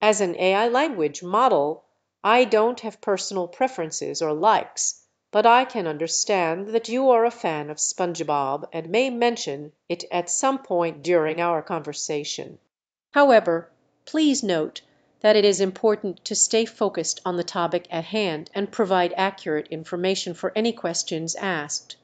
As an AI language model, I don't have personal preferences or likes, but I can understand that you are a fan of SpongeBob and may mention it at some point during our conversation. However, please note that it is important to stay focused on the topic at hand and provide accurate information for any questions asked.